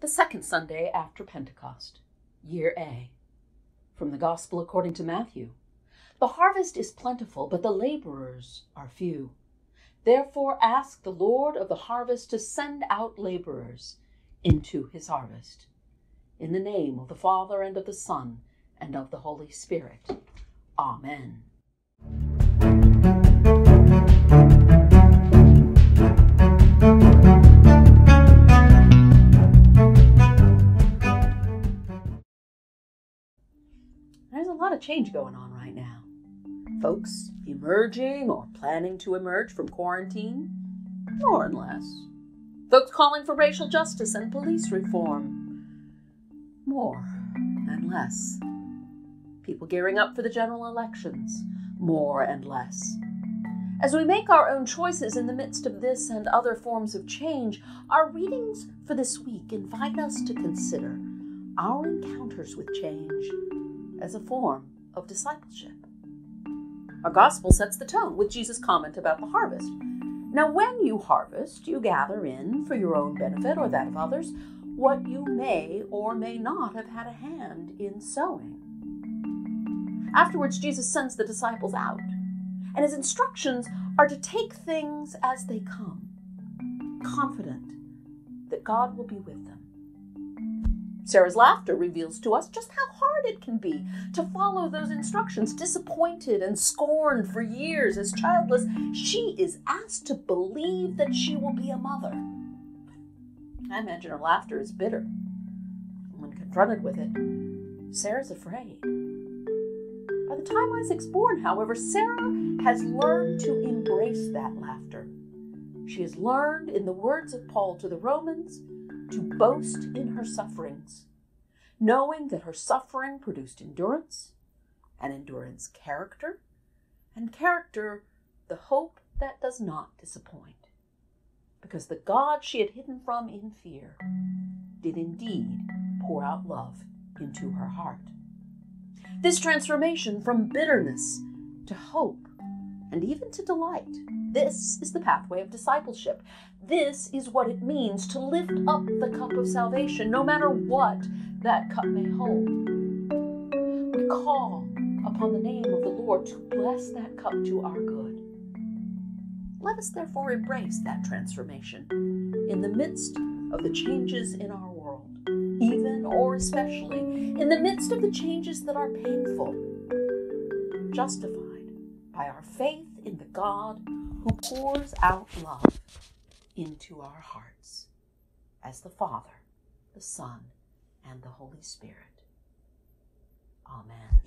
The second Sunday after Pentecost, Year A. From the Gospel according to Matthew. The harvest is plentiful, but the laborers are few. Therefore ask the Lord of the harvest to send out laborers into his harvest. In the name of the Father, and of the Son, and of the Holy Spirit. Amen. Of change going on right now. Folks emerging or planning to emerge from quarantine, more and less. Folks calling for racial justice and police reform, more and less. People gearing up for the general elections, more and less. As we make our own choices in the midst of this and other forms of change, our readings for this week invite us to consider our encounters with change as a form of discipleship. Our gospel sets the tone with Jesus' comment about the harvest. Now, when you harvest, you gather in, for your own benefit or that of others, what you may or may not have had a hand in sowing. Afterwards, Jesus sends the disciples out, and his instructions are to take things as they come, confident that God will be with them. Sarah's laughter reveals to us just how hard it can be to follow those instructions. Disappointed and scorned for years as childless, she is asked to believe that she will be a mother. I imagine her laughter is bitter. When confronted with it, Sarah's afraid. By the time Isaac's born, however, Sarah has learned to embrace that laughter. She has learned, in the words of Paul to the Romans, to boast in her sufferings, knowing that her suffering produced endurance, and endurance character, and character the hope that does not disappoint. Because the God she had hidden from in fear did indeed pour out love into her heart. This transformation from bitterness to hope and even to delight this is the pathway of discipleship. This is what it means to lift up the cup of salvation, no matter what that cup may hold. We call upon the name of the Lord to bless that cup to our good. Let us therefore embrace that transformation in the midst of the changes in our world, even or especially in the midst of the changes that are painful, justified by our faith in the God who pours out love into our hearts as the Father, the Son, and the Holy Spirit. Amen.